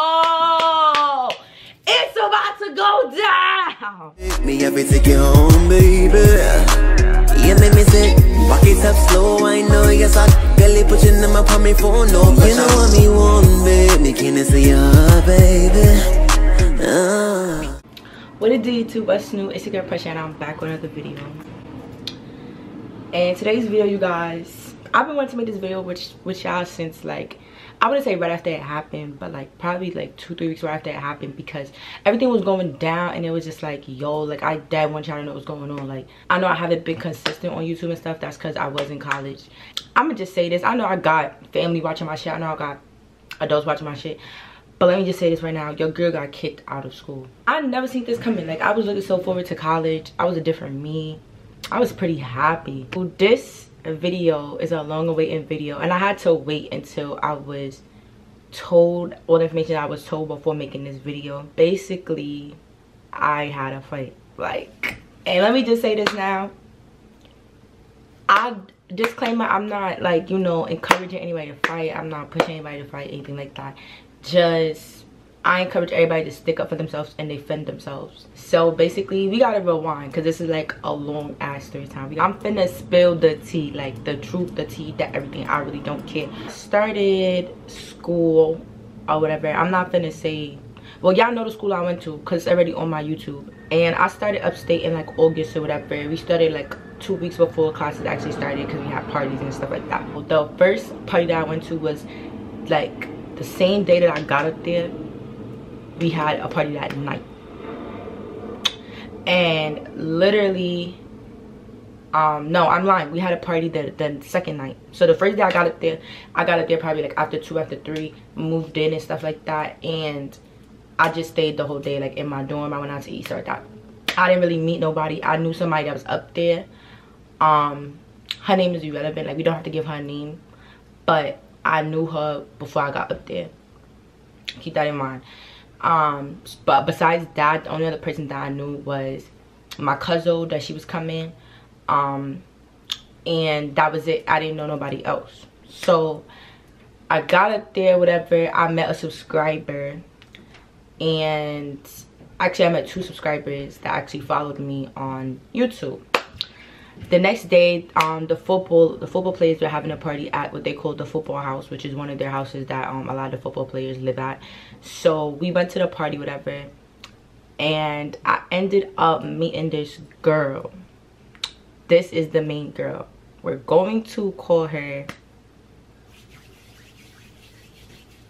Oh, it's about to go down. Me every take you home, baby. You make me sick. Walk it up slow, I know you're hot. Girl, put your number on my phone, no. You know what me want, baby. Me can't see you, baby. Uh. What it do, YouTube? What's new? It's your girl Pressure, and I'm back with another video. And today's video, you guys, I've been wanting to make this video with, with y'all since like I wouldn't say right after it happened, but like probably like two, three weeks right after it happened because everything was going down and it was just like, yo, like I dead want y'all to know what's going on. Like I know I haven't been consistent on YouTube and stuff. That's because I was in college. I'ma just say this. I know I got family watching my shit. I know I got adults watching my shit. But let me just say this right now. Your girl got kicked out of school. I never seen this coming. Like I was looking so forward to college. I was a different me. I was pretty happy. This video is a long awaited video and I had to wait until I was told all the information I was told before making this video. Basically, I had a fight. Like, and let me just say this now. I disclaimer, I'm not like, you know, encouraging anybody to fight. I'm not pushing anybody to fight, anything like that. Just I encourage everybody to stick up for themselves and defend themselves. So basically, we gotta rewind because this is like a long ass story time. I'm finna spill the tea, like the truth, the tea, that everything. I really don't care. Started school or whatever. I'm not finna say. Well, y'all know the school I went to because it's already on my YouTube. And I started upstate in like August or whatever. We started like two weeks before classes actually started because we had parties and stuff like that. The first party that I went to was like the same day that I got up there we had a party that night. And literally um no i'm lying. We had a party the, the second night. So the first day i got up there i got up there probably like after two after three moved in and stuff like that. And i just stayed the whole day like in my dorm. I went out to eat like that i didn't really meet nobody. I knew somebody that was up there. Um her name is irrelevant. Like we don't have to give her a name. But i knew her before i got up there. Keep that in mind um but besides that the only other person that i knew was my cousin that she was coming. Um and that was it. I didn't know nobody else. So i got up there whatever. I met a subscriber. And actually i met two subscribers that actually followed me on youtube the next day um the football the football players were having a party at what they call the football house which is one of their houses that um a lot of football players live at. So we went to the party whatever and i ended up meeting this girl. This is the main girl. We're going to call her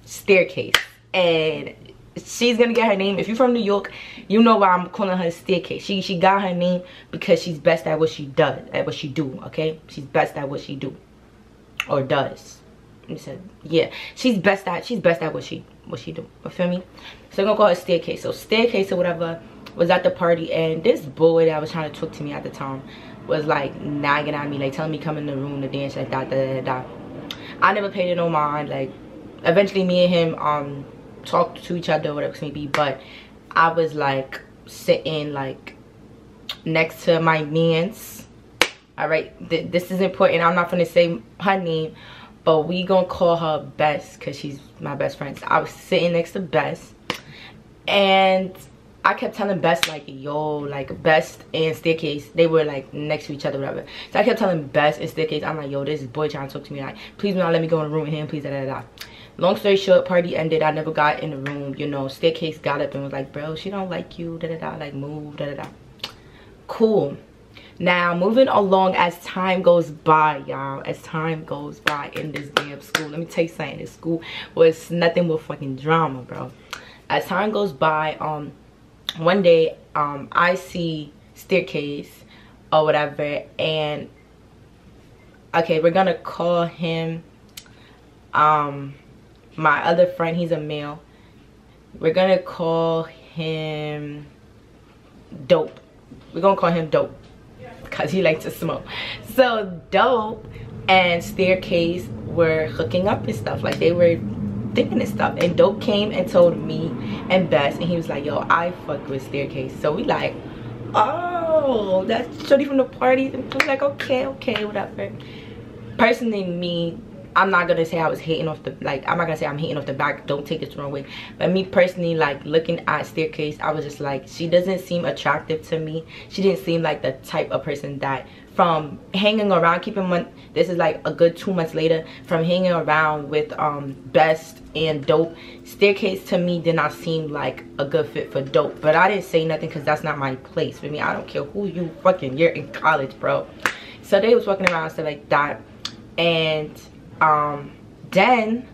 staircase. And she's gonna get her name. If you're from new york you know why i'm calling her staircase. She she got her name because she's best at what she does at what she do okay? She's best at what she do. Or does. You said yeah. She's best at she's best at what she what she do. You feel me? So i'm gonna call her staircase. So staircase or whatever was at the party and this boy that was trying to talk to me at the time was like nagging at me like telling me come in the room to dance like that da, da, da. i never paid it no mind. Like eventually me and him um talk to each other whatever it may be but i was like sitting like next to my niece. All right? Th this is important. I'm not gonna say her name but we gonna call her best because she's my best friend. So i was sitting next to best and I kept telling Best like yo like Best and Staircase they were like next to each other whatever. So I kept telling Best and Staircase I'm like yo this boy trying to talk to me like please do not let me go in the room with him please da da da long story short party ended. I never got in the room you know. Staircase got up and was like bro she don't like you da da da like move da da da. Cool. Now moving along as time goes by y'all as time goes by in this damn school. Let me tell you something this school was nothing but fucking drama bro. As time goes by um one day um i see staircase or whatever and okay we're gonna call him um my other friend he's a male. We're gonna call him dope. We're gonna call him dope because he likes to smoke. So dope and staircase were hooking up and stuff like they were thinking and stuff. And dope came and told me and best and he was like yo i fuck with staircase. So we like oh that's shorty from the party. And was like okay okay whatever. Personally me I'm not gonna say I was hating off the like I'm not gonna say I'm hating off the back don't take this the wrong way. But me personally like looking at staircase I was just like she doesn't seem attractive to me. She didn't seem like the type of person that from hanging around keeping this is like a good two months later from hanging around with um best and dope staircase to me did not seem like a good fit for dope. But i didn't say nothing because that's not my place for me. I don't care who you fucking you're in college bro. So they was walking around stuff like that. And um then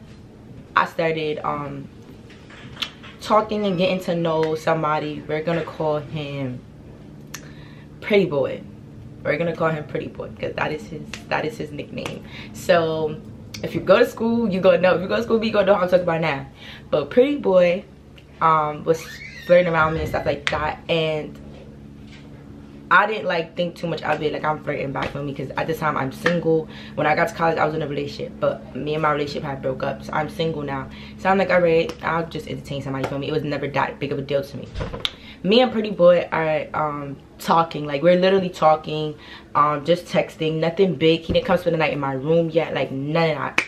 i started um talking and getting to know somebody. We're gonna call him pretty boy. We're gonna call him pretty boy because that is his that is his nickname. So if you go to school you gonna know. If you go to school you gonna know how i'm talking about now. But pretty boy um was flirting around me and stuff like that. And I didn't like think too much of it. Like I'm flirting back with me because at the time I'm single. When I got to college I was in a relationship but me and my relationship had broke up so I'm single now. So I'm like alright I'll just entertain somebody for me. It was never that big of a deal to me. Me and pretty boy are um talking. Like we're literally talking um just texting. Nothing big. He didn't come spend the night in my room yet. Like none of that.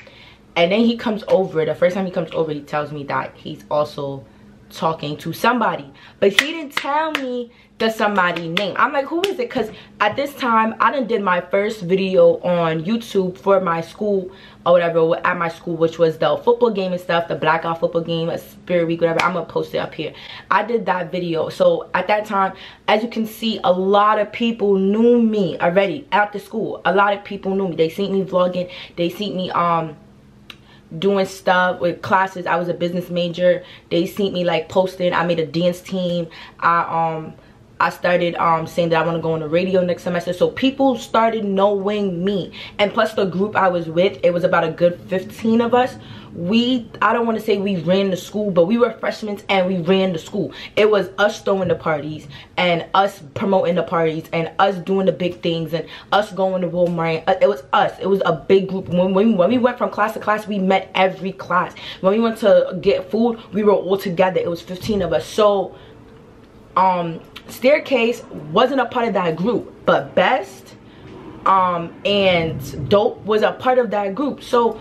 And then he comes over. The first time he comes over he tells me that he's also talking to somebody. But he didn't tell me the somebody name. I'm like who is it? Because at this time i done did my first video on youtube for my school or whatever at my school which was the football game and stuff the blackout football game a spirit week whatever. I'm gonna post it up here. I did that video. So at that time as you can see a lot of people knew me already at the school. A lot of people knew me. They seen me vlogging. They seen me um doing stuff with classes. I was a business major. They seen me like posting. I made a dance team. I um I started um, saying that I want to go on the radio next semester. So people started knowing me. And plus the group I was with, it was about a good 15 of us. We, I don't want to say we ran the school, but we were freshmen and we ran the school. It was us throwing the parties and us promoting the parties and us doing the big things and us going to Walmart. Uh, it was us. It was a big group. When, when, when we went from class to class, we met every class. When we went to get food, we were all together. It was 15 of us. So, um, staircase wasn't a part of that group but best um and dope was a part of that group. So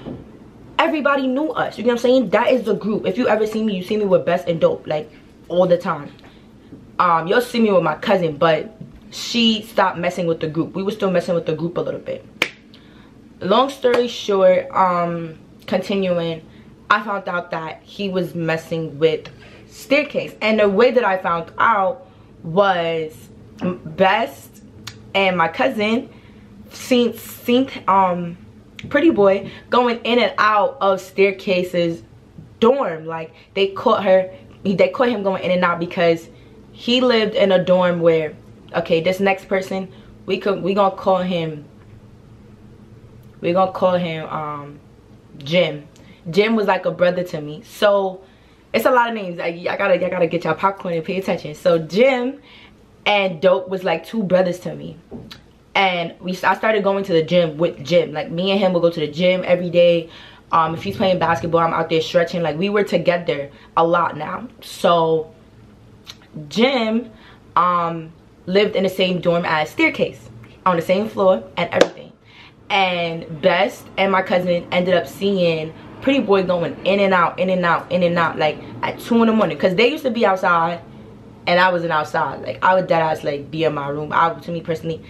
everybody knew us you know what i'm saying? That is the group. If you ever see me you see me with best and dope like all the time. Um you'll see me with my cousin but she stopped messing with the group. We were still messing with the group a little bit. Long story short um continuing i found out that he was messing with staircase. And the way that i found out was Best and my cousin seen seen um pretty boy going in and out of staircases dorm. Like they caught her they caught him going in and out because he lived in a dorm where okay this next person we could we gonna call him we gonna call him um jim. Jim was like a brother to me. So it's a lot of names. I, I gotta I gotta get y'all popcorn and pay attention. So Jim and Dope was like two brothers to me. And we I started going to the gym with Jim. Like me and him would go to the gym every day. Um, if he's playing basketball, I'm out there stretching. Like we were together a lot now. So Jim um, lived in the same dorm as Staircase on the same floor and everything. And Best and my cousin ended up seeing pretty boy going in and out, in and out, in and out, like at 2 in the morning. Because they used to be outside and I wasn't outside. Like I would dead ass like be in my room. I, to me personally,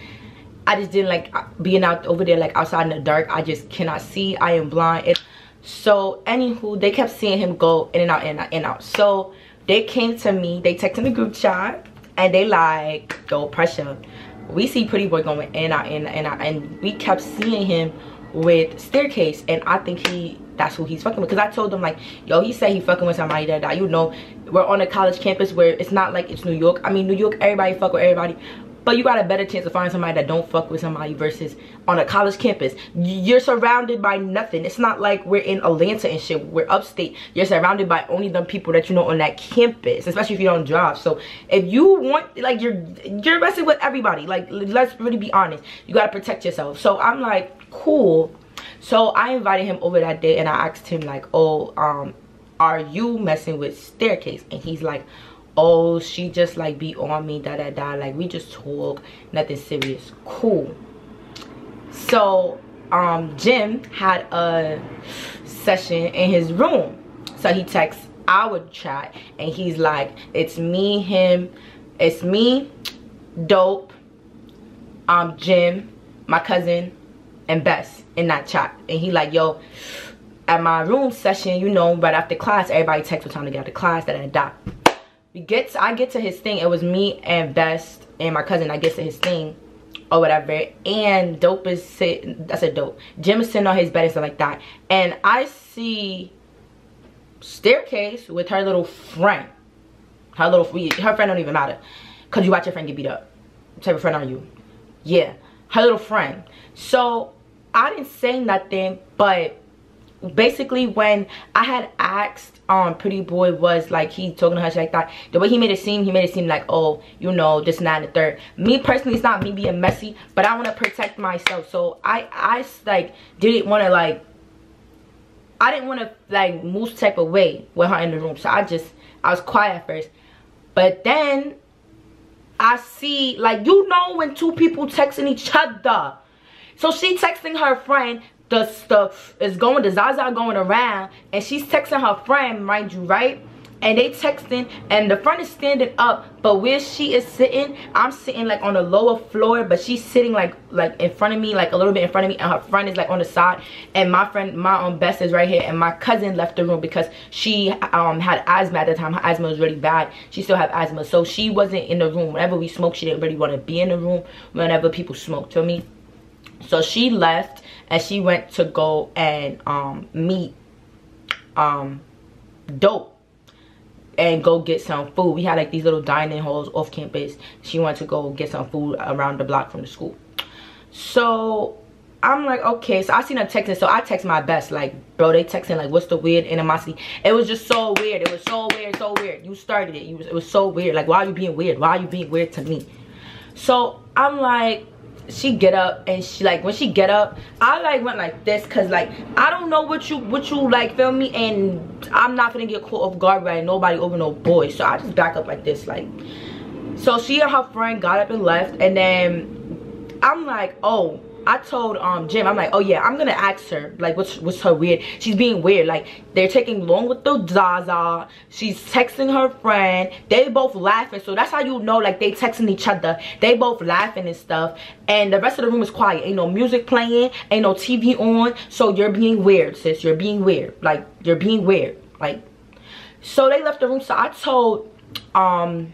I just didn't like uh, being out over there like outside in the dark. I just cannot see. I am blind. It, so anywho, they kept seeing him go in and out, in and out, in and out. So they came to me, they texted in the group chat and they like, go pressure. We see Pretty Boy going in and out, in and out, and we kept seeing him with Staircase and I think he that's who he's fucking with. Because i told him like yo he said he fucking with somebody that, you know we're on a college campus where it's not like it's new york. I mean new york everybody fuck with everybody. But you got a better chance of finding somebody that don't fuck with somebody versus on a college campus. You're surrounded by nothing. It's not like we're in atlanta and shit. We're upstate. You're surrounded by only the people that you know on that campus especially if you don't drive. So if you want like you're you're messing with everybody. Like let's really be honest. You got to protect yourself. So i'm like cool so i invited him over that day and i asked him like oh um are you messing with staircase? And he's like oh she just like be on me da da da. Like we just talk nothing serious. Cool. So um Jim had a session in his room. So he texts our chat and he's like, it's me, him, it's me, dope, um, Jim, my cousin, and Bess in that chat. And he like, yo, at my room session, you know, right after class, everybody text what time to get out of class, that and that. We get to, I get to his thing. It was me and Best and my cousin. I get to his thing or whatever. And Dope is sitting, that's a Dope. Jim is sitting on his bed and stuff like that. And I see Staircase with her little friend. Her little, her friend don't even matter. Because you watch your friend get beat up. What type of friend are you? Yeah, her little friend. So I didn't say nothing, but basically when I had asked um Pretty Boy was like he talking to her like that the way he made it seem he made it seem like oh you know this not the third. Me personally it's not me being messy but I want to protect myself. So I I like didn't want to like I didn't want to like move type of way with her in the room. So I just I was quiet first. But then I see like you know when two people texting each other so she texting her friend the stuff is going the Zaza going around and she's texting her friend mind you right? And they texting and the friend is standing up but where she is sitting i'm sitting like on the lower floor but she's sitting like like in front of me like a little bit in front of me and her friend is like on the side. And my friend my own best is right here and my cousin left the room because she um had asthma at the time. Her asthma was really bad. She still have asthma. So she wasn't in the room. Whenever we smoked she didn't really want to be in the room. Whenever people smoked to me so she left and she went to go and um, meet um, Dope and go get some food. We had like these little dining halls off campus. She went to go get some food around the block from the school. So I'm like, okay. So I seen her texting. So I text my best. Like, bro, they texting like, what's the weird animosity? It was just so weird. It was so weird, so weird. You started it. You was, it was so weird. Like, why are you being weird? Why are you being weird to me? So I'm like, she get up and she like when she get up i like went like this because like i don't know what you what you like feel me? And i'm not gonna get caught off guard by nobody over no boy. So i just back up like this like so she and her friend got up and left. And then i'm like oh I told um Jim, I'm like, oh yeah, I'm gonna ask her like what's what's her weird. She's being weird. Like they're taking long with the Zaza. She's texting her friend. They both laughing. So that's how you know like they texting each other. They both laughing and stuff. And the rest of the room is quiet. Ain't no music playing. Ain't no TV on. So you're being weird, sis. You're being weird. Like you're being weird. Like so they left the room. So I told um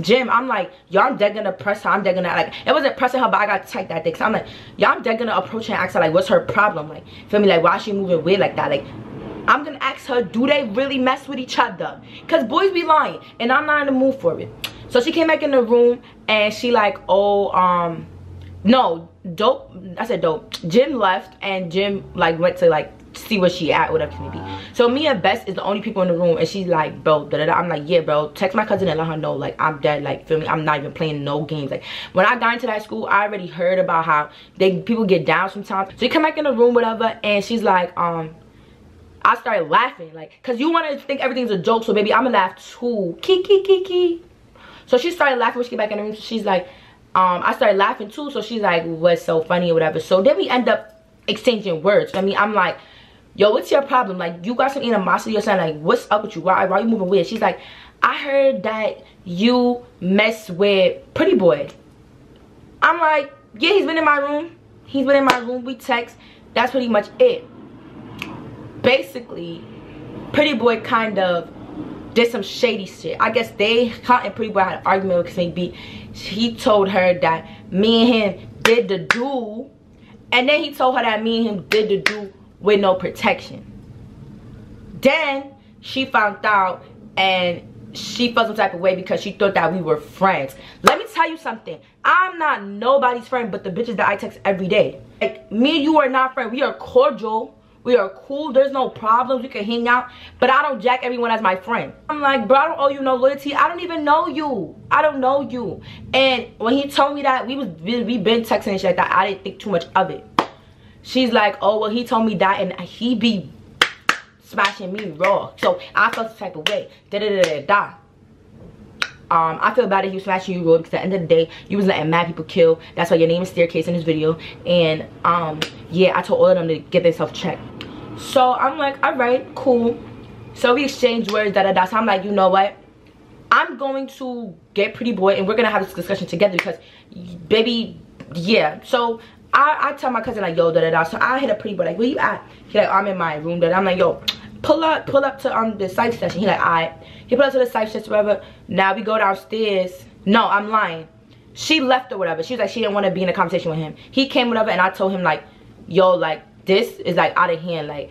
Jim, I'm like, y'all I'm dead gonna press her. I'm dead gonna like it wasn't pressing her, but I got take that thing. So I'm like, y'all dead gonna approach her and ask her like, what's her problem? Like, feel me? Like, why she moving weird like that? Like, I'm gonna ask her, do they really mess with each other? Cause boys be lying, and I'm not in the mood for it. So she came back in the room and she like, oh, um, no, dope. I said dope. Jim left and Jim like went to like see where she at, whatever it may be. So me and Bess is the only people in the room, and she's like, bro, da, da, da. I'm like, yeah, bro. Text my cousin and let her know, like, I'm dead. Like, feel me? I'm not even playing no games. Like, when I got into that school, I already heard about how they people get down sometimes. So you come back in the room, whatever, and she's like, um, I started laughing, like, cause you want to think everything's a joke, so baby, I'm gonna laugh too. Kiki, kiki. So she started laughing when she came back in the room. So she's like, um, I started laughing too. So she's like, what's so funny or whatever. So then we end up exchanging words. I mean, I'm like, yo, what's your problem? Like, you got some animosity or something. Like, what's up with you? Why, why are you moving weird? She's like, I heard that you mess with Pretty Boy. I'm like, yeah, he's been in my room. He's been in my room. We text. That's pretty much it. Basically, Pretty Boy kind of did some shady shit. I guess they, Hot and Pretty Boy had an argument with maybe He told her that me and him did the do. And then he told her that me and him did the do with no protection. Then she found out and she felt some type of way because she thought that we were friends. Let me tell you something. I'm not nobody's friend but the bitches that I text every day. Like me and you are not friends. We are cordial. We are cool. There's no problems. We can hang out. But I don't jack everyone as my friend. I'm like, bro, I don't owe you no loyalty. I don't even know you. I don't know you. And when he told me that, we was we been texting and shit like that. I didn't think too much of it she's like oh well he told me that and he be smashing me raw so i felt the type of way da da da da da um, I feel bad that he was smashing you raw because at the end of the day, you was letting mad people kill. That's why your name is Staircase in this video. And um, yeah, I told all of them to get themselves checked. So I'm like, all right, cool. So we exchanged words, da da da. So I'm like, you know what? I'm going to get Pretty Boy and we're gonna have this discussion together because, baby, yeah. So I, I tell my cousin like, yo, da da da. So I hit a Pretty Boy like, where you at? He like, I'm in my room. Da. I'm like, yo, pull up, pull up to um the site session. He like, alright. He put up to the site session, whatever. Now we go downstairs. No, I'm lying. She left or whatever. She was like, she didn't want to be in a conversation with him. He came whatever, and I told him like, yo, like this is like out of hand. Like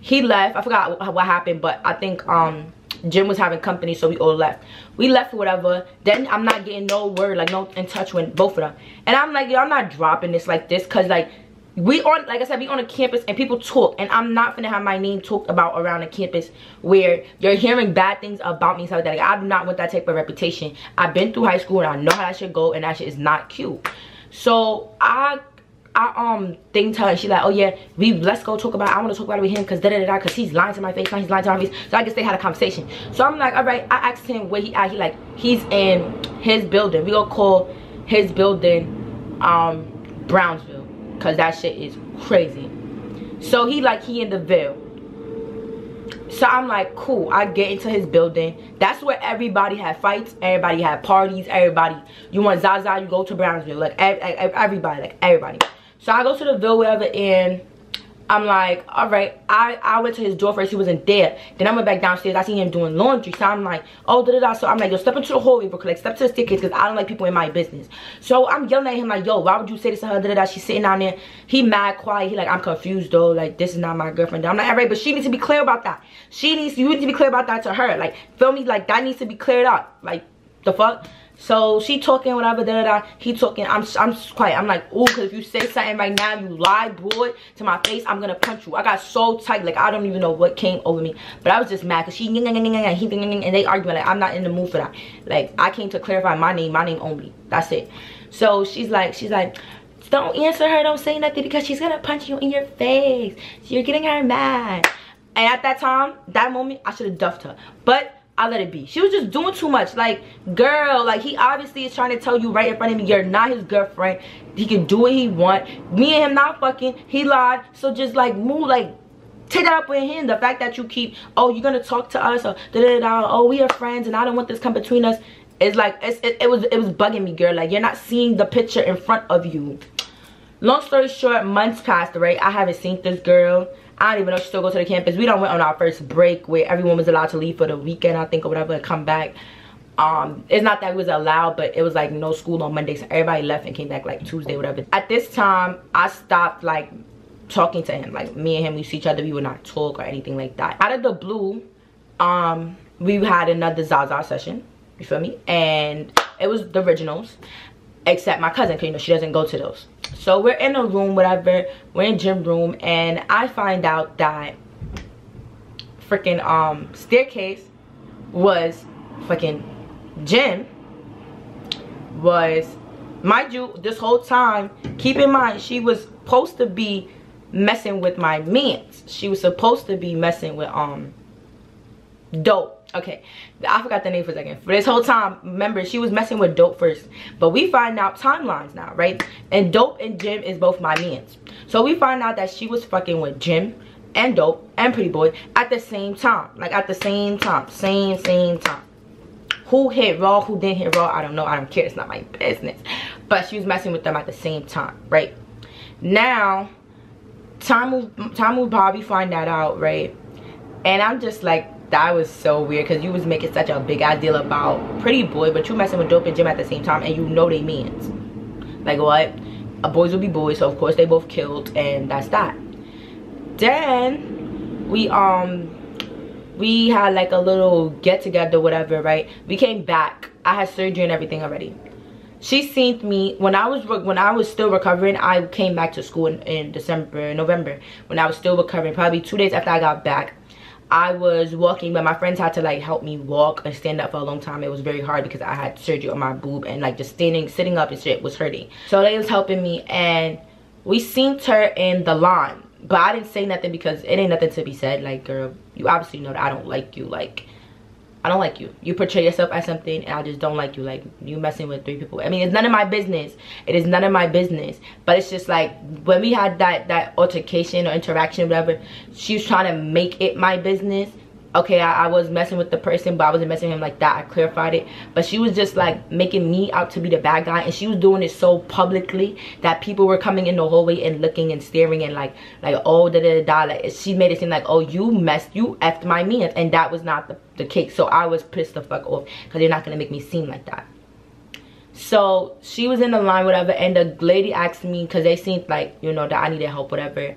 he left. I forgot what happened, but I think um Jim was having company, so we all left. We left or whatever. Then I'm not getting no word, like no in touch with both of them. And I'm like, yo, I'm not dropping this like this, cause like we on like i said we on a campus and people talk and i'm not gonna have my name talked about around the campus where you're hearing bad things about me so like that like, i do not want that type of reputation i've been through high school and i know how that should go and that shit is not cute so i I um think to her, she's like, oh yeah, we let's go talk about. I want to talk about it with him because da da da because he's lying to my face, he's lying to my face. So I guess they had a conversation. So I'm like, all right. I asked him where he at. He like he's in his building. We gonna call his building um Brownsville because that shit is crazy so he like he in the ville so i'm like cool i get into his building that's where everybody had fights everybody had parties everybody you want zaza you go to brownsville like everybody like everybody so i go to the ville whatever and I'm like, all right, I, I went to his door first, he wasn't there. Then I went back downstairs, I see him doing laundry. So I'm like, oh, da da da. So I'm like, yo, step into the hallway real quick, step to the staircase, because I don't like people in my business. So I'm yelling at him like, yo, why would you say this to her, da da da. She's sitting down there, he mad quiet, he like, I'm confused though, like, this is not my girlfriend. I'm like, all right, but she needs to be clear about that. She needs, you need to be clear about that to her. Like, feel me? Like, that needs to be cleared up. Like, the fuck? So she talking whatever, da da da. He talking. I'm I'm quiet. I'm like, ooh, cause if you say something right now, you lie, boy, to my face, I'm gonna punch you. I got so tight, like I don't even know what came over me, but I was just mad cause she and they arguing like I'm not in the mood for that. Like I came to clarify my name, my name only. That's it. So she's like, she's like, don't answer her, don't say nothing because she's gonna punch you in your face. You're getting her mad. And at that time, that moment, I should have duffed her. But I let it be. She was just doing too much. Like, girl, like he obviously is trying to tell you right in front of me, you're not his girlfriend. He can do what he want. Me and him not fucking. He lied. So just like move, like take that up with him. The fact that you keep, oh, you're gonna talk to us, or da da da. Oh, we are friends, and I don't want this come between us. It's like it's, it, it was it was bugging me, girl. Like you're not seeing the picture in front of you. Long story short, months passed, right? I haven't seen this girl. I don't even know she still go to the campus. We don't went on our first break where everyone was allowed to leave for the weekend, I think, or whatever, and come back. Um, it's not that it was allowed, but it was like no school on Monday, so everybody left and came back like Tuesday, whatever. At this time, I stopped like talking to him. Like me and him, we see each other, we would not talk or anything like that. Out of the blue, um, we had another Zaza session. You feel me? And it was the originals, except my cousin, cause you know she doesn't go to those so we're in a room whatever. We're in Jim room and i find out that freaking um staircase was fucking Jim was mind you this whole time keep in mind she was supposed to be messing with my mans. She was supposed to be messing with um dope okay i forgot the name for a second. For this whole time remember she was messing with dope first. But we find out timelines now right? And dope and jim is both my mans. So we find out that she was fucking with jim and dope and pretty boy at the same time. Like at the same time. Same same time. Who hit raw who didn't hit raw i don't know. I don't care. It's not my business. But she was messing with them at the same time right? Now time will time will bobby find that out right? And i'm just like that was so weird because you was making such a big deal about pretty boy but you messing with dope and jim at the same time and you know they means. Like what? A boys will be boys so of course they both killed and that's that. Then we um we had like a little get together whatever right? We came back. I had surgery and everything already. She seen me. When i was when i was still recovering i came back to school in, in december november when i was still recovering probably two days after i got back I was walking, but my friends had to like help me walk and stand up for a long time. It was very hard because I had surgery on my boob and like just standing, sitting up and shit was hurting. So they was helping me and we seen her in the lawn. But I didn't say nothing because it ain't nothing to be said. Like, girl, you obviously know that I don't like you. Like, I don't like you. You portray yourself as something and I just don't like you. Like you messing with three people. I mean, it's none of my business. It is none of my business. But it's just like when we had that that altercation or interaction, whatever, she was trying to make it my business okay I, I, was messing with the person but i wasn't messing with him like that. I clarified it. But she was just like making me out to be the bad guy. And she was doing it so publicly that people were coming in the hallway and looking and staring and like like oh da da da like she made it seem like oh you messed you effed my man and that was not the, the case. So i was pissed the fuck off because you're not gonna make me seem like that. So she was in the line whatever and the lady asked me because they seemed like you know that i needed help whatever.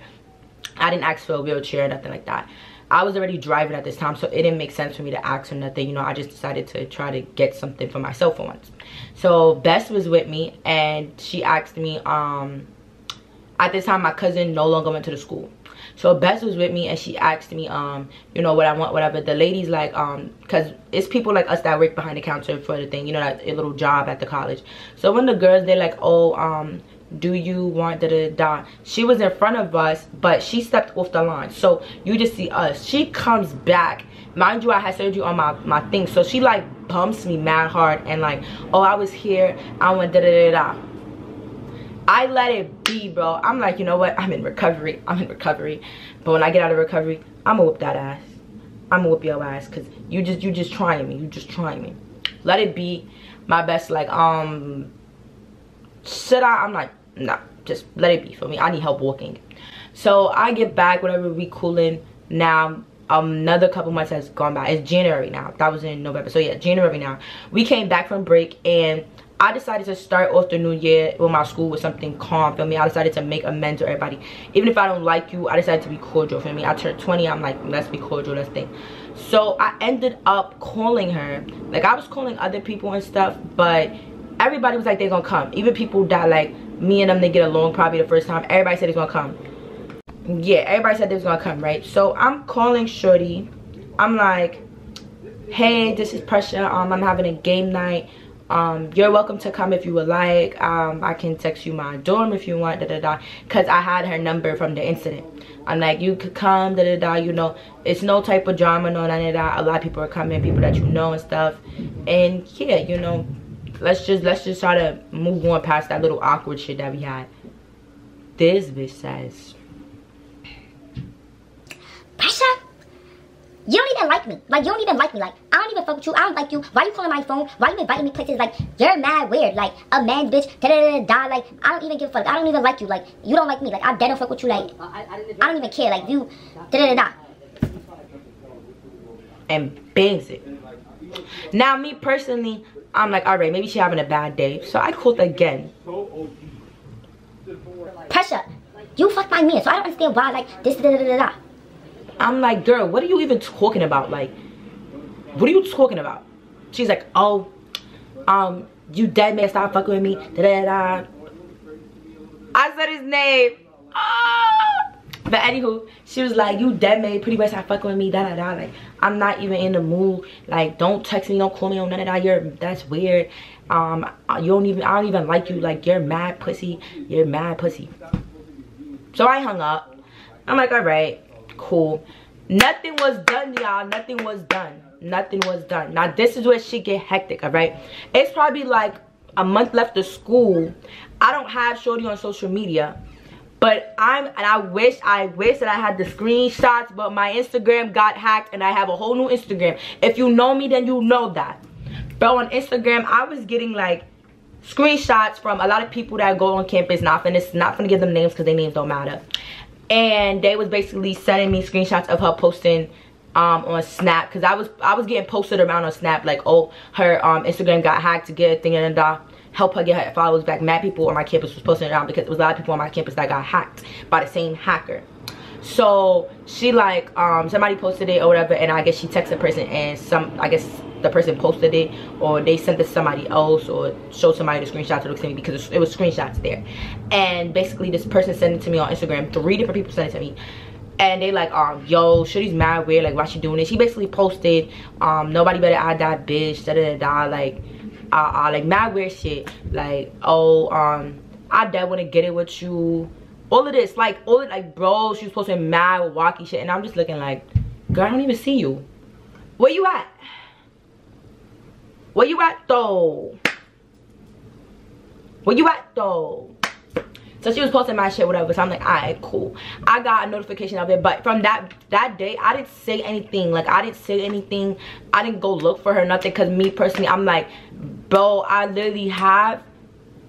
I didn't ask for a wheelchair or nothing like that I was already driving at this time, so it didn't make sense for me to ask or nothing. You know, I just decided to try to get something for myself for once. So Bess was with me, and she asked me, um, at this time, my cousin no longer went to the school. So Bess was with me and she asked me, um, you know, what I want, whatever. The ladies like, um, cause it's people like us that work behind the counter for the thing, you know, that a little job at the college. So when the girls, they're like, oh, um, do you want da da da. She was in front of us but she stepped off the line. So you just see us. She comes back. Mind you i had surgery on my my thing. So she like bumps me mad hard and like oh i was here. I went da da da da. I let it be bro. I'm like you know what? I'm in recovery. I'm in recovery. But when i get out of recovery i'm gonna whoop that ass. I'm gonna whoop your ass because you just you just trying me. You just trying me. Let it be. My best like um should I? I'm like, nah, just let it be for me. I need help walking. So I get back, whatever, we cooling. Now, um, another couple months has gone by. It's January now. That was in November. So yeah, January now. We came back from break and I decided to start off the new year with my school with something calm, feel me? I decided to make amends to everybody. Even if I don't like you, I decided to be cordial, for me? I turned 20, I'm like, let's be cordial, let's think. So I ended up calling her. Like, I was calling other people and stuff, but everybody was like they're gonna come even people that like me and them they get along probably the first time. Everybody said he's gonna come. Yeah everybody said they was gonna come right? So i'm calling shorty. I'm like hey this is pressure um i'm having a game night. Um you're welcome to come if you would like. Um i can text you my dorm if you want da da da. Because i had her number from the incident. I'm like you could come da da da you know. It's no type of drama no none of that. A lot of people are coming people that you know and stuff. And yeah you know let's just let's just try to move on past that little awkward shit that we had. This bitch says Pressure? You don't even like me. Like, you don't even like me. Like, I don't even fuck with you. I don't like you. Why you calling my phone? Why you inviting me places? Like, you're mad weird. Like, a man, bitch. Da da da da. Like, I don't even give a fuck. I don't even like you. Like, you don't like me. Like, I dead don't fuck with you. Like, I don't even care. Like, you. Da da da da. And bangs it. Now, me personally, I'm like, all right, maybe she's having a bad day. So I called again. Pressure, you fucked my man, so I don't understand why, like, this, da, da, da, da. I'm like, girl, what are you even talking about? Like, what are you talking about? She's like, oh, um, you dead man, stop fucking with me, da, da, da. I said his name. Oh! But anywho, she was like, you dead man, pretty much stop fucking with me, da da da. Like, I'm not even in the mood. Like, don't text me, don't call me on none of that. You're that's weird. Um, you don't even I don't even like you. Like, you're mad pussy. You're mad pussy. So I hung up. I'm like, alright, cool. Nothing was done, y'all. Nothing was done. Nothing was done. Now this is where she get hectic, alright? It's probably like a month left of school. I don't have Shorty on social media but i'm and i wish i wish that i had the screenshots but my instagram got hacked and i have a whole new instagram. If you know me then you know that. But on instagram i was getting like screenshots from a lot of people that go on campus not finna not gonna give them names because their names don't matter. And they was basically sending me screenshots of her posting um, on Snap because I was I was getting posted around on Snap like oh her um, Instagram got hacked to get a thing and da help her get her followers back. Mad people on my campus was posting it out because there was a lot of people on my campus that got hacked by the same hacker. So she like um somebody posted it or whatever and I guess she texted the person and some I guess the person posted it or they sent it to somebody else or showed somebody the screenshot to look at me because it was screenshots there. And basically this person sent it to me on Instagram. Three different people sent it to me and they like um yo shitty's mad weird like why she doing this she basically posted um nobody better i that bitch da da da, da like uh, uh, like mad weird shit like oh um i want to get it with you all of this like all of like bro she was posting mad walkie shit and i'm just looking like girl i don't even see you where you at Where you at though? Where you at though? So she was posting my shit, whatever. So I'm like, alright, cool. I got a notification of it. But from that that day, I didn't say anything. Like, I didn't say anything. I didn't go look for her, nothing. Because me personally, I'm like, bro, I literally have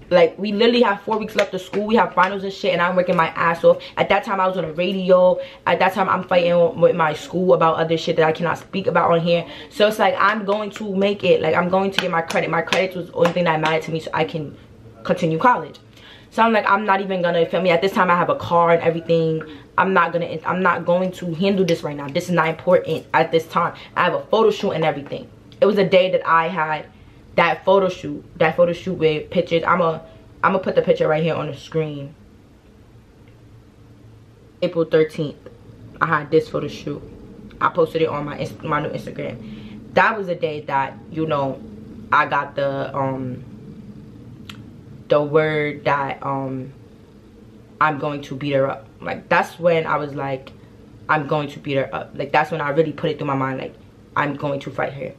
like we literally have four weeks left of school. We have finals and shit and i'm working my ass off. At that time i was on the radio. At that time i'm fighting with my school about other shit that i cannot speak about on here. So it's like i'm going to make it. Like i'm going to get my credit. My credits was the only thing that mattered to me so i can continue college. So i'm like i'm not even gonna feel me? At this time i have a car and everything. I'm not gonna i'm not going to handle this right now. This is not important at this time. I have a photo shoot and everything. It was a day that i had that photo shoot that photo shoot with pictures i'm a i'm gonna put the picture right here on the screen. April 13th i had this photo shoot. I posted it on my my new instagram. That was a day that you know i got the um the word that um i'm going to beat her up. Like that's when i was like i'm going to beat her up. Like that's when i really put it through my mind like i'm going to fight her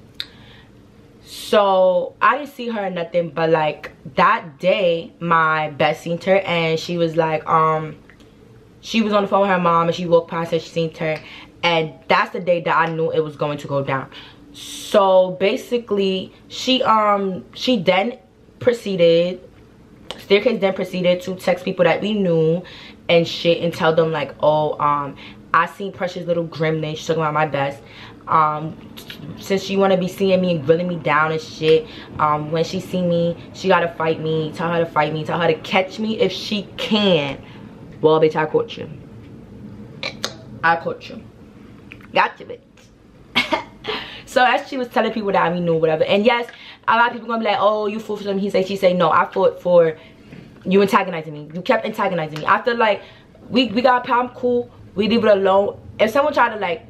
so i didn't see her or nothing but like that day my best seen her and she was like um she was on the phone with her mom and she walked past her she seen her and that's the day that i knew it was going to go down. So basically she um she then proceeded staircase then proceeded to text people that we knew and shit and tell them like oh um i seen precious little gremlin she's talking about my best. Um since she want to be seeing me and grilling me down and shit um when she see me she gotta fight me tell her to fight me tell her to catch me if she can. Well bitch i caught you. I caught you. Got you bitch. So as she was telling people that we knew whatever. And yes a lot of people gonna be like oh you fought for something he say she say no i fought for you antagonizing me. You kept antagonizing me. After like we we got prom cool. We leave it alone. If someone tried to like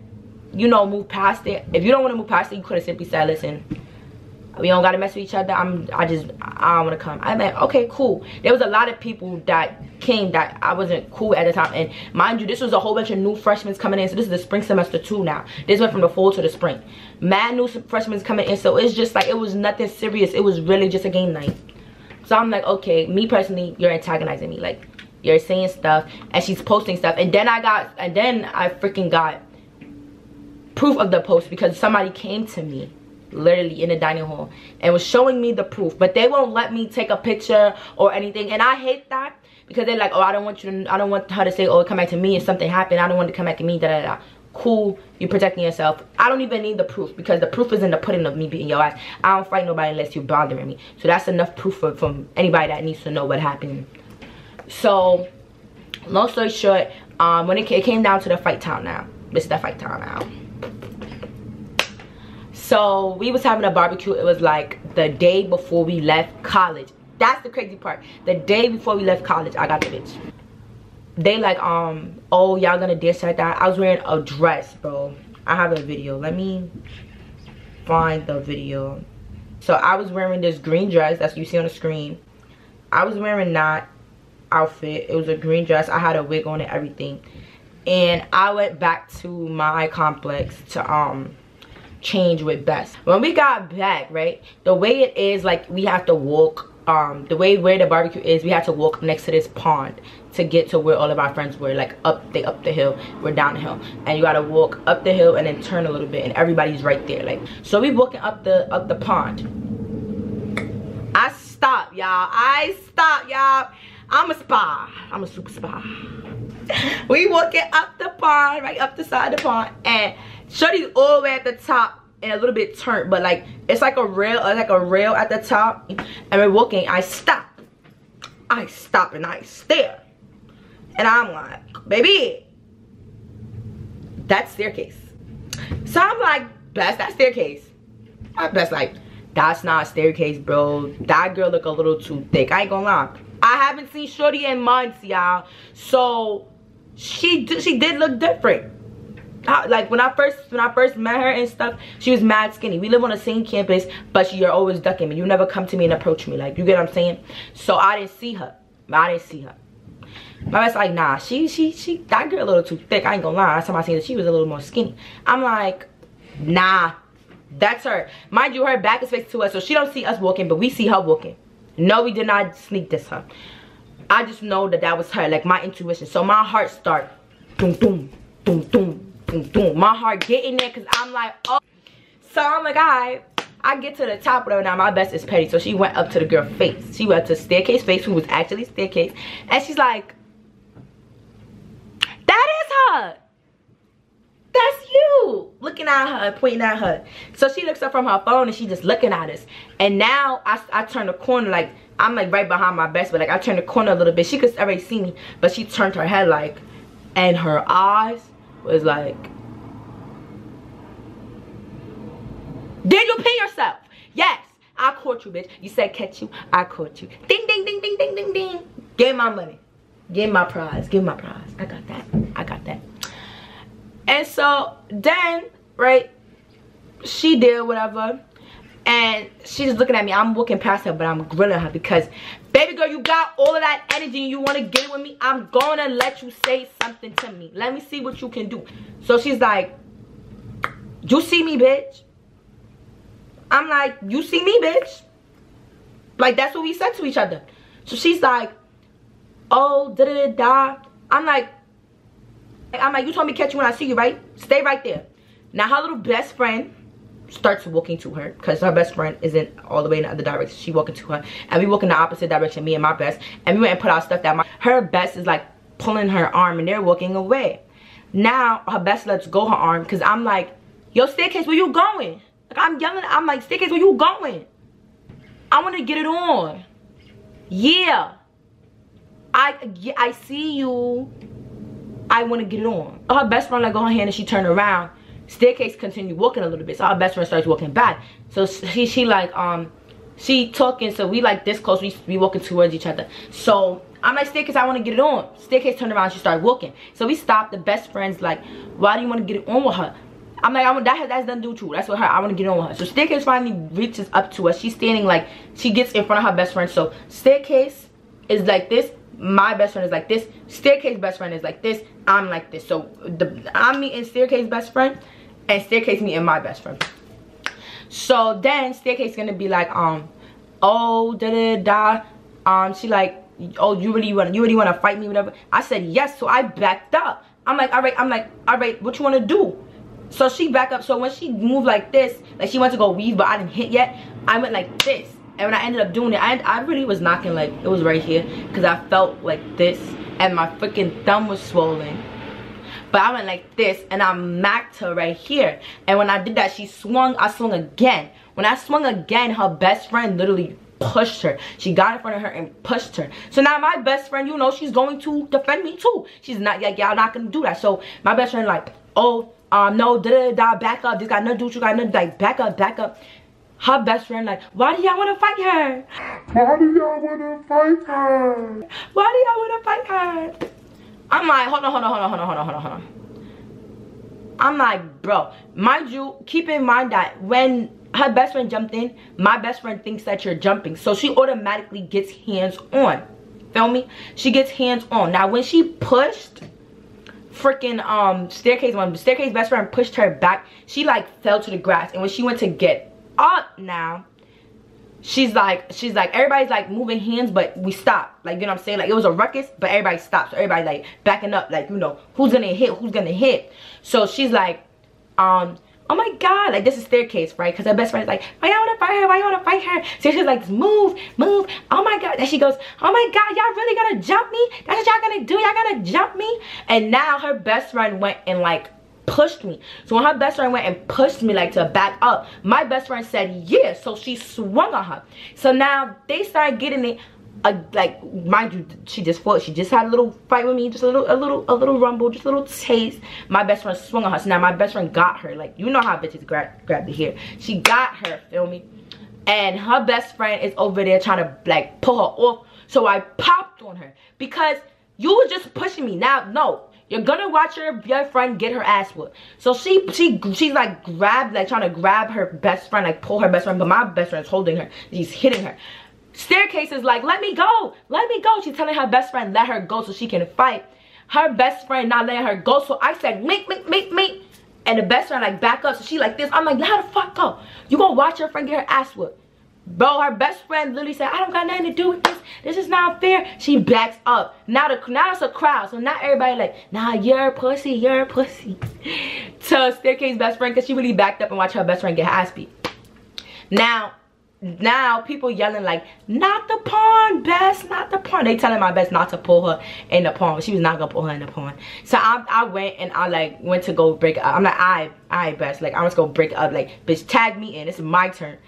you know, move past it. If you don't want to move past it, you could have simply said, listen, we don't gotta mess with each other. I'm I just I don't wanna come. I'm like, okay, cool. There was a lot of people that came that I wasn't cool at the time. And mind you, this was a whole bunch of new freshmen coming in. So this is the spring semester too now. This went from the fall to the spring. Mad new freshmen coming in. So it's just like it was nothing serious. It was really just a game night. So I'm like, okay, me personally, you're antagonizing me. Like you're saying stuff and she's posting stuff. And then I got and then I freaking got proof of the post because somebody came to me literally in the dining hall and was showing me the proof but they won't let me take a picture or anything. And i hate that because they're like oh i don't want you to i don't want her to say oh come back to me if something happened. I don't want to come back to me da da da. Cool. You're protecting yourself. I don't even need the proof because the proof is in the pudding of me beating your ass. I don't fight nobody unless you're bothering me. So that's enough proof for, from anybody that needs to know what happened. So long story short um when it, it came down to the fight time now. This is the fight time now so we was having a barbecue. It was like the day before we left college. That's the crazy part. The day before we left college i got the bitch. They like um oh y'all gonna dance like that? I was wearing a dress bro. I have a video. Let me find the video. So i was wearing this green dress that's you see on the screen. I was wearing that outfit. It was a green dress. I had a wig on and everything and i went back to my complex to um change with Bess. When we got back, right, the way it is, like, we have to walk, um, the way where the barbecue is, we have to walk next to this pond to get to where all of our friends were, like, up, they up the hill, we're down the hill. And you gotta walk up the hill and then turn a little bit, and everybody's right there, like, so we walking up the, up the pond. I stop, y'all, I stop, y'all. I'm a spy, I'm a super spy. we walking up the pond, right up the side of the pond, and Shorty's all the way at the top and a little bit turned, but like it's like a rail, uh, like a rail at the top. And we're walking. I stop. I stop and I stare. And I'm like, baby, that staircase. So I'm like, that's that staircase. My best like, that's not a staircase, bro. That girl look a little too thick. I ain't gonna lie. I haven't seen Shorty in months, y'all. So she she did look different like when I first when I first met her and stuff, she was mad skinny. We live on the same campus, but you're always ducking me. You never come to me and approach me. Like you get what I'm saying? So I didn't see her. I didn't see her. My best like, nah, she she she that girl a little too thick. I ain't gonna lie. Last time I seen her, she was a little more skinny. I'm like, nah, That's her. Mind you, her back is facing to us, so she don't see us walking, but we see her walking. No, we did not sneak this her. I just know that that was her, like my intuition. So my heart start, boom, boom, boom, boom, boom, boom. My heart getting there because I'm like, oh. So I'm like, I, I get to the top her now. My best is petty. So she went up to the girl face. She went to staircase face, who was actually staircase. And she's like, that is her. That's you. Looking at her, pointing at her. So she looks up from her phone and she just looking at us. And now I, I turn the corner like, I'm like right behind my best, but like I turned the corner a little bit. She could already see me, but she turned her head like, and her eyes was like, did you pee yourself? Yes, I caught you, bitch. You said catch you, I caught you. Ding, ding, ding, ding, ding, ding, ding. Give my money. Give my prize. Give my prize. I got that. I got that. And so then, right, she did whatever and she's looking at me. I'm walking past her but i'm grilling her because baby girl you got all of that energy and you want to get it with me. I'm gonna let you say something to me. Let me see what you can do. So she's like you see me bitch? I'm like you see me bitch? Like that's what we said to each other. So she's like oh da da da da. I'm like i'm like you told me catch you when i see you right? Stay right there. Now her little best friend starts walking to her because her best friend isn't all the way in the other direction. She walking to her and we walk in the opposite direction, me and my best. And we went and put our stuff that My, her best is like pulling her arm and they're walking away. Now her best lets go her arm because I'm like, yo staircase, where you going? Like I'm yelling, I'm like, staircase, where you going? I want to get it on. Yeah. I, I see you. I want to get it on. Her best friend let go her hand and she turned around staircase continued walking a little bit so our best friend starts walking back. So she she like um she talking so we like this close we be walking towards each other. So i'm like staircase i want to get it on. Staircase turned around she started walking. So we stopped the best friends like why do you want to get it on with her? I'm like i want that that's to do you that's what her i want to get on with her. So staircase finally reaches up to us she's standing like she gets in front of her best friend so staircase is like this my best friend is like this staircase best friend is like this i'm like this. So the i'm meeting staircase best friend and staircase me and my best friend. So then staircase gonna be like um oh da da da. Um she like oh you really want you really want to fight me whatever. I said yes so i backed up. I'm like all right i'm like all right what you want to do? So she back up. So when she moved like this like she went to go weave but i didn't hit yet. I went like this. And when i ended up doing it i, I really was knocking like it was right here because i felt like this and my freaking thumb was swollen but I went like this and I macked her right here. And when I did that, she swung, I swung again. When I swung again, her best friend literally pushed her. She got in front of her and pushed her. So now my best friend, you know, she's going to defend me too. She's not, like, y'all not gonna do that. So my best friend like, oh, um, no, da da da, back up. This got nothing to do with you, got nothing, like, back up, back up. Her best friend like, why do y'all want to fight her? Why do y'all want to fight her? Why do y'all want to fight her? I'm like, hold on, hold on, hold on, hold on, hold on, hold on, hold on. I'm like, bro, mind you, keep in mind that when her best friend jumped in, my best friend thinks that you're jumping. So she automatically gets hands on. Feel me? She gets hands on. Now, when she pushed freaking um staircase, when staircase best friend pushed her back, she like fell to the grass. And when she went to get up now, she's like she's like everybody's like moving hands but we stop. Like you know what i'm saying? Like it was a ruckus but everybody stops. So everybody like backing up. Like you know who's gonna hit? Who's gonna hit? So she's like um oh my god like this is staircase right? Because her best friend is like why y'all want to fight her? Why you want to fight her? So she's like move move. Oh my god. And she goes oh my god y'all really gonna jump me? That's what y'all gonna do? Y'all gonna jump me? And now her best friend went and like pushed me. So when her best friend went and pushed me like to back up, my best friend said yeah. So she swung on her. So now they started getting it. Uh, like mind you she just fought she just had a little fight with me just a little a little a little rumble just a little taste my best friend swung on her so now my best friend got her like you know how bitches grab grab the hair she got her feel me and her best friend is over there trying to like pull her off so i popped on her because you were just pushing me now no you're gonna watch your, your friend get her ass whooped. So she she she's like grabbed like trying to grab her best friend, like pull her best friend, but my best friend's holding her. He's hitting her. Staircase is like, let me go, let me go. She's telling her best friend, let her go so she can fight. Her best friend not letting her go. So I said, meet, meet, meet, meet. And the best friend like back up. So she like this. I'm like, how the fuck go? You gonna watch your friend get her ass whooped. Bro, her best friend literally said, I don't got nothing to do with this. This is not fair. She backs up. Now the now it's a crowd. So not everybody like, nah, you're a pussy, you're a pussy. to staircase best friend because she really backed up and watched her best friend get ass beat. Now, now people yelling like not the pawn best not the pawn they telling my best not to pull her in the pawn she was not gonna pull her in the pawn so i i went and i like went to go break up i'm like i i best like i was gonna break up like bitch tag me in it's my turn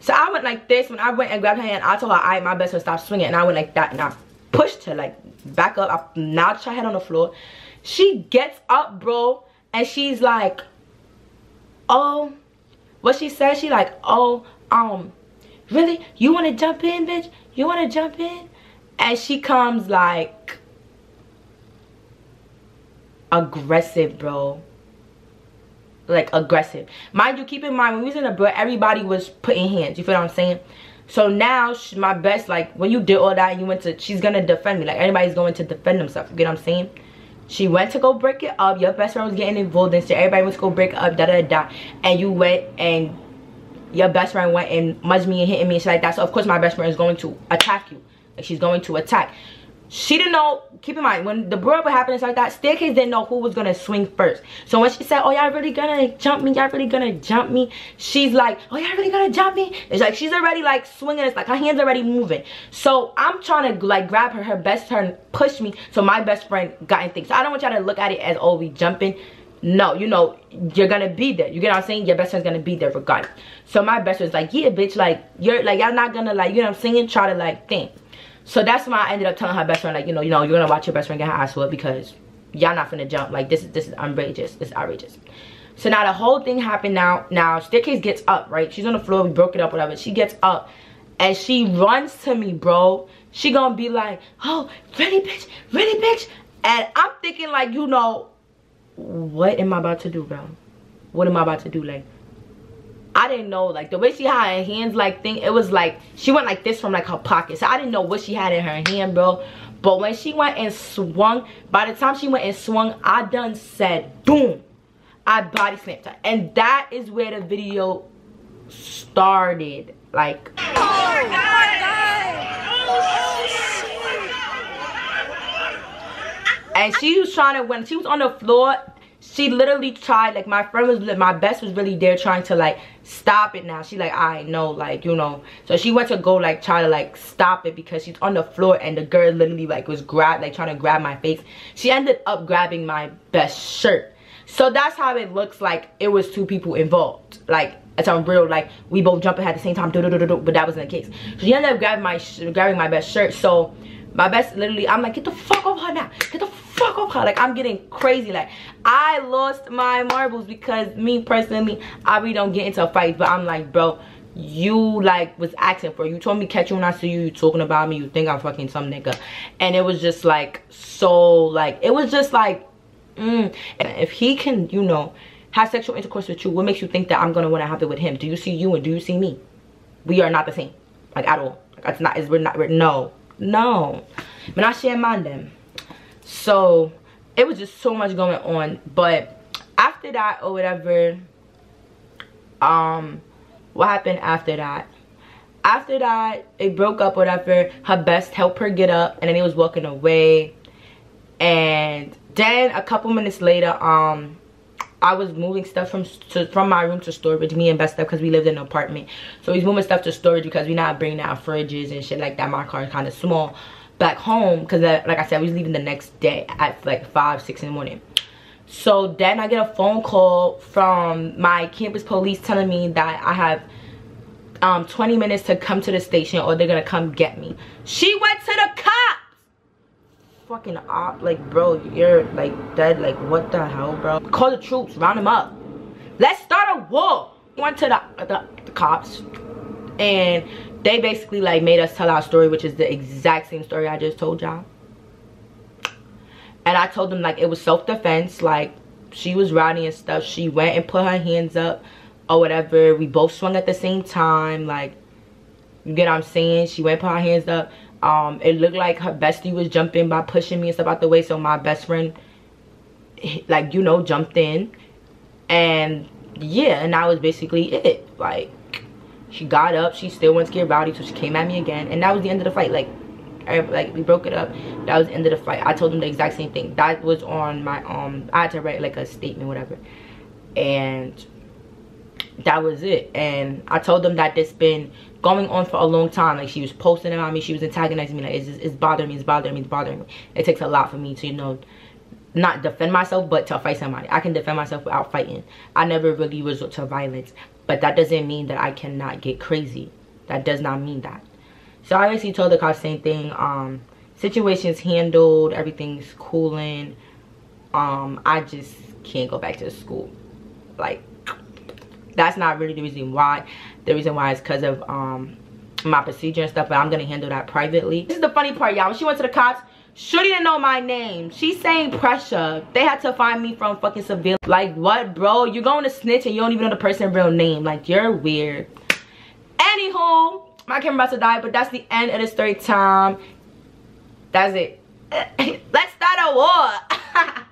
so i went like this. When i went and grabbed her hand i told her i my best to stop swinging. And i went like that and i pushed her like back up. I notched her head on the floor. She gets up bro and she's like oh what she said she like oh um really? You want to jump in bitch? You want to jump in? And she comes like aggressive bro like aggressive. Mind you keep in mind when we was in the bro everybody was putting hands. You feel what i'm saying? So now my best like when you did all that you went to she's gonna defend me. Like everybody's going to defend themselves. You get what i'm saying? She went to go break it up. Your best friend was getting involved and so everybody was go break up da da da. And you went and your best friend went and mugged me and hitting me and shit like that. So of course my best friend is going to attack you. Like she's going to attack. She didn't know, keep in mind, when the brawl happened like that, Staircase didn't know who was gonna swing first. So when she said, oh y'all really gonna jump me, y'all really gonna jump me, she's like, oh y'all really gonna jump me? It's like she's already like swinging, it's like her hands already moving. So I'm trying to like grab her, her best friend push me, so my best friend got in things. So I don't want y'all to look at it as, oh we jumping no you know you're gonna be there you get what i'm saying your best friend's gonna be there regardless so my best friend's like yeah bitch like you're like y'all not gonna like you know what i'm saying try to like think so that's why i ended up telling her best friend like you know you know you're gonna watch your best friend get her ass whooped because y'all not gonna jump. Like this is this is outrageous. Is outrageous. So now the whole thing happened now now staircase gets up right? She's on the floor we broke it up whatever. She gets up and she runs to me bro. She gonna be like oh ready bitch ready bitch. And i'm thinking like you know what am I about to do, bro? What am I about to do? Like, I didn't know. Like, the way she had her hands, like, thing, it was like, she went like this from, like, her pocket. So, I didn't know what she had in her hand, bro. But when she went and swung, by the time she went and swung, I done said, boom. I body slammed her. And that is where the video started. Like, oh, my God. and she was trying to when she was on the floor she literally tried like my friend was my best was really there trying to like stop it now. She like i know like you know. So she went to go like try to like stop it because she's on the floor and the girl literally like was grab like trying to grab my face. She ended up grabbing my best shirt. So that's how it looks like it was two people involved. Like it's on real like we both jumping at the same time but that wasn't the case. She ended up grabbing my grabbing my best shirt. So my best literally i'm like get the fuck off her now. Get the fuck off her. Like i'm getting crazy. Like i lost my marbles because me personally i really don't get into fights but i'm like bro you like was asking for you. Told me catch you when i see you. You talking about me. You think i'm fucking some nigga. And it was just like so like it was just like mm. if he can you know have sexual intercourse with you what makes you think that i'm gonna want to have it with him? Do you see you and do you see me? We are not the same like at all. Like it's not it's we're not we're, no no. But I share mine them so it was just so much going on. But after that or whatever um what happened after that? After that it broke up whatever. Her best helped her get up and then he was walking away. And then a couple minutes later um I was moving stuff from to, from my room to storage, me and Best stuff because we lived in an apartment. So he's moving stuff to storage because we not bringing out fridges and shit like that. My car is kind of small. Back home, because like I said, I was leaving the next day at like 5, 6 in the morning. So then I get a phone call from my campus police telling me that I have um, 20 minutes to come to the station or they're going to come get me. She went to the cops fucking op like bro you're like dead like what the hell bro? Call the troops round them up. Let's start a war. Went to the, the, the cops and they basically like made us tell our story which is the exact same story i just told y'all. And i told them like it was self-defense like she was rowdy and stuff. She went and put her hands up or whatever. We both swung at the same time like you get what i'm saying? She went put her hands up um it looked like her bestie was jumping by pushing me and stuff out the way so my best friend like you know jumped in And yeah, and that was basically it. Like, she got up, she still went to get rowdy, so she came at me again. And that was the end of the fight. Like, I, like we broke it up. That was the end of the fight. I told him the exact same thing. That was on my um I had to write like a statement, whatever. And that was it. And I told them that this been going on for a long time. Like she was posting about me, she was antagonizing me. Like it's, it's bothering me, it's bothering me, it's bothering me. It takes a lot for me to you know not defend myself but to fight somebody. I can defend myself without fighting. I never really resort to violence. But that doesn't mean that i cannot get crazy. That does not mean that. So i basically told the cops same thing. Um situations handled. Everything's cooling. Um i just can't go back to school. Like that's not really the reason why the reason why is because of um my procedure and stuff but i'm gonna handle that privately this is the funny part y'all she went to the cops Shorty didn't know my name. She's saying pressure. They had to find me from fucking civilian. Like, what, bro? You're going to snitch and you don't even know the person's real name. Like, you're weird. Anywho, my camera about to die, but that's the end of the story time. That's it. Let's start a war.